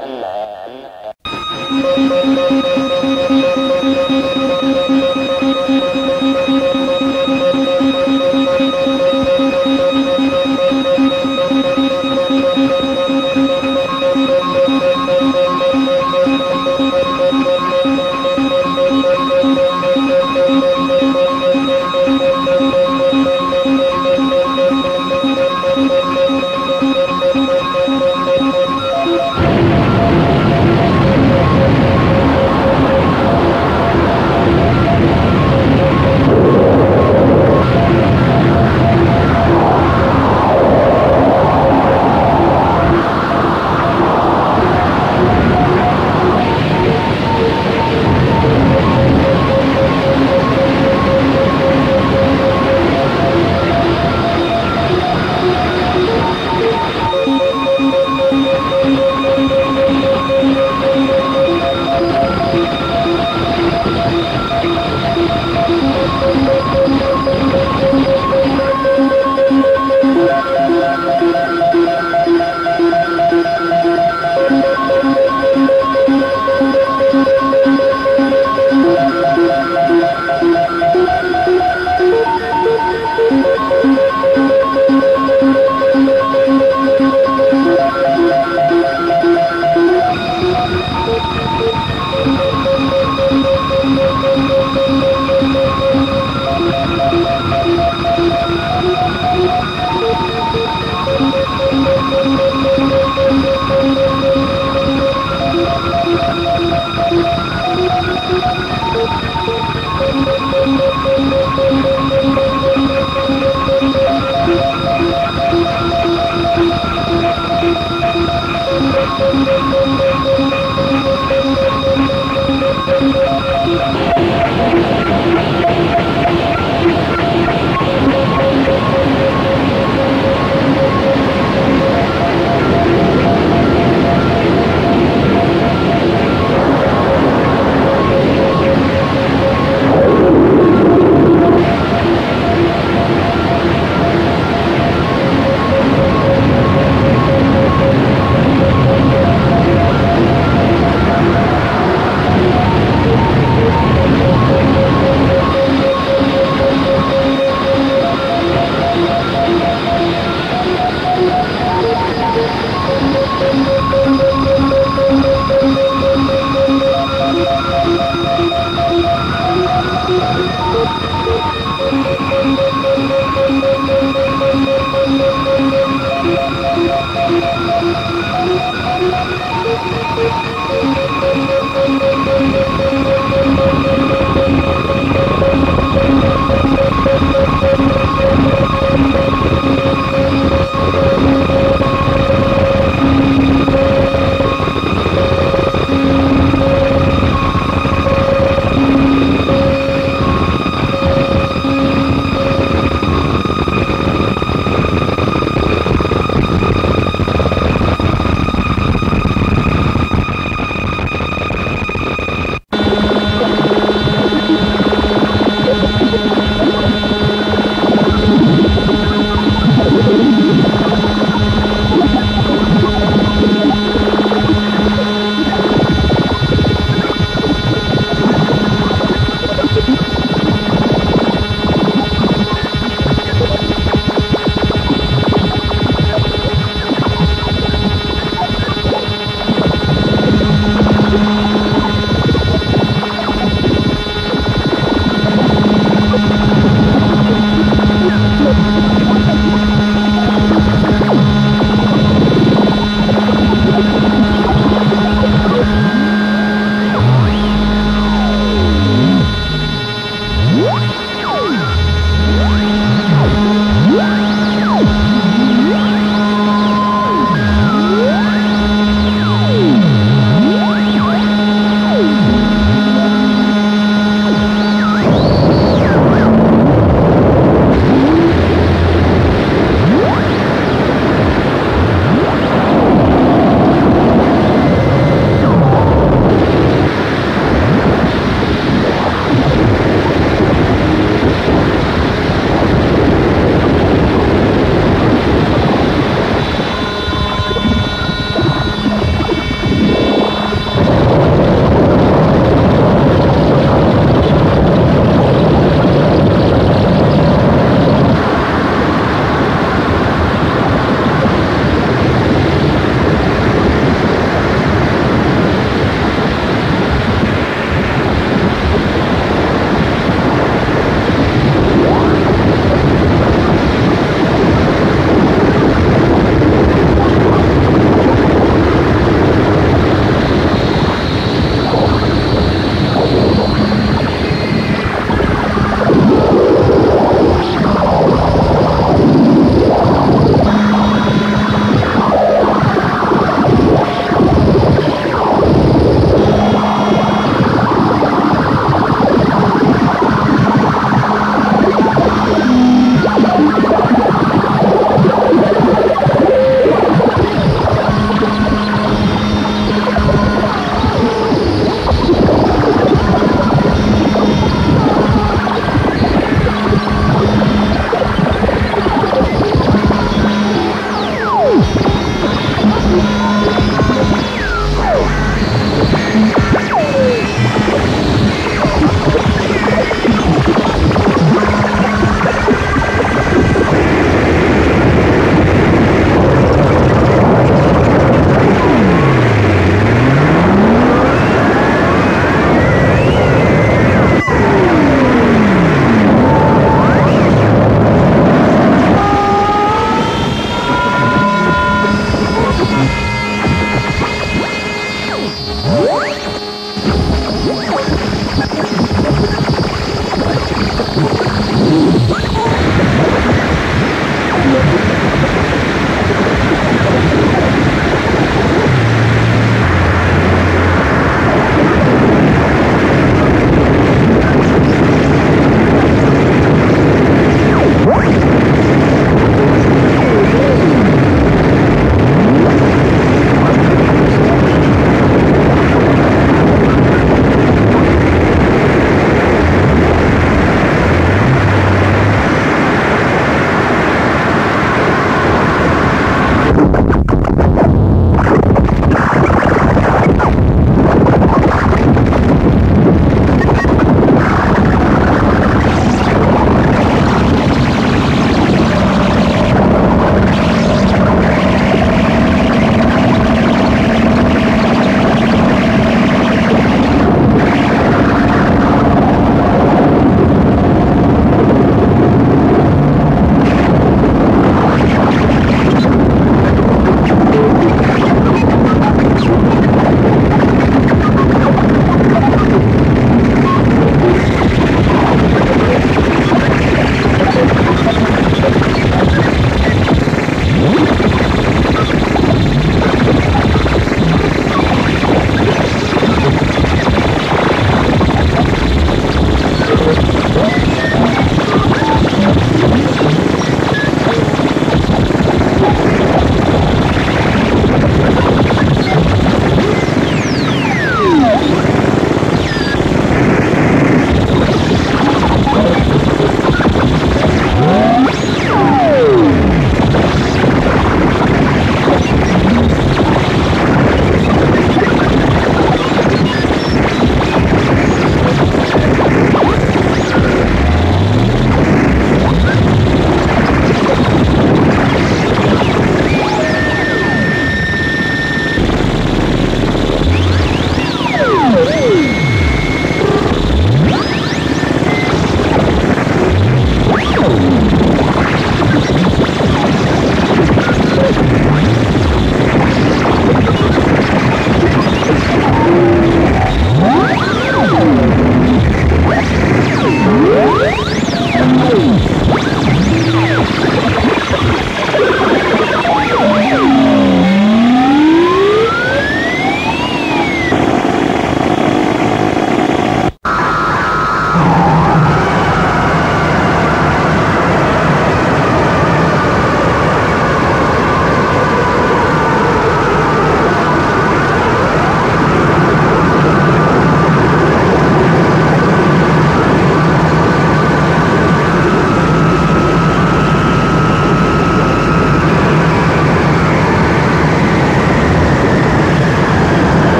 Thank you.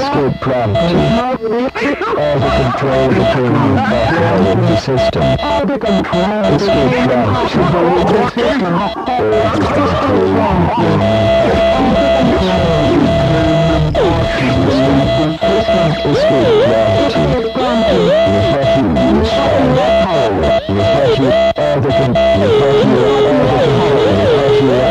Escape promptly. All the control impossible with the system. The control Escape with the system. All the control Escape promptly. Reflecting power. Reflecting all the con- reflecting all the control. Come on.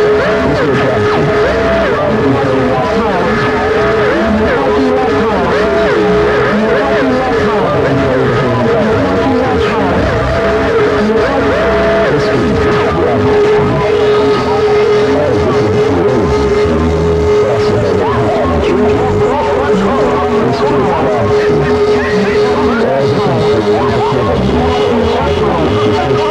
Reflecting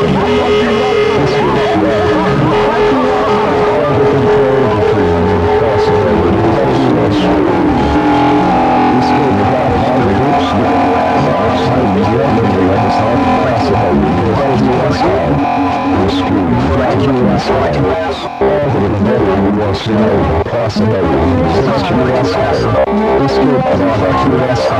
all the control.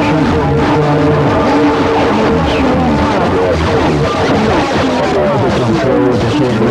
the control became